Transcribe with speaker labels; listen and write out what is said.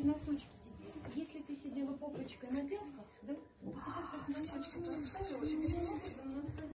Speaker 1: ты носочки теперь. Если ты сидела попочкой на пятках, да, то теперь посмотри, что